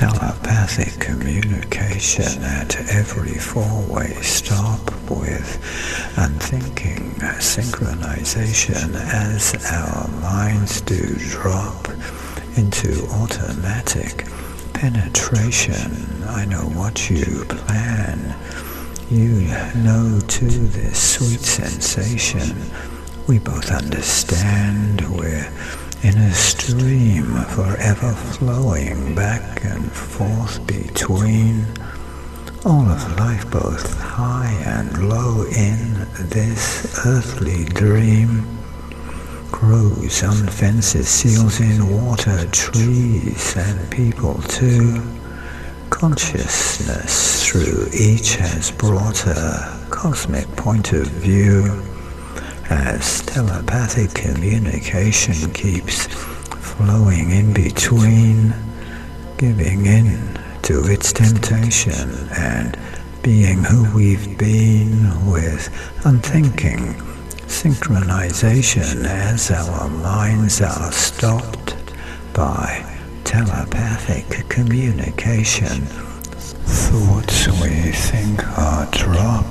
telepathic communication at every four-way stop with unthinking synchronization as our minds do drop into automatic penetration. I know what you plan. You know too this sweet sensation. We both understand we're in a stream forever flowing back and forth between all of life both high and low in this earthly dream grows on fences seals in water trees and people too. Consciousness through each has brought a cosmic point of view as telepathic communication keeps flowing in between, giving in to its temptation and being who we've been with unthinking synchronization as our minds are stopped by telepathic communication. Thoughts we think are dropped